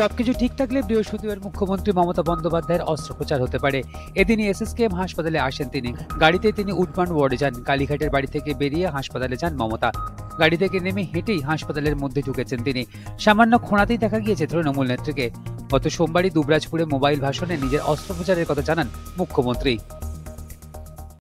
সবকিছু ঠিক থাকলে বৃহস্পতিবার মুখ্যমন্ত্রী মমতা বন্দ্যোপাধ্যায়ের অস্ত্রোপচার হতে পারে। এদিনই এসএসকেএম হাসপাতালে আসেন তিনি। গাড়িতে তিনি উডবান ওয়ার্ডে যান। কালীঘাটের বাড়ি থেকে বেরিয়ে হাসপাতালে যান মমতা। গাড়ি থেকে নেমে হেঁটেই হাসপাতালের মধ্যে ঢুকেছেন তিনি। সামান্য খোঁড়াতেই দেখা গিয়েছে তৃণমূল নেত্রীকে। গত সোমবারই দুবরাজপুরে মোবাইল ভাষণে নিজের অস্ত্রোপচারের কথা জানান মুখ্যমন্ত্রী।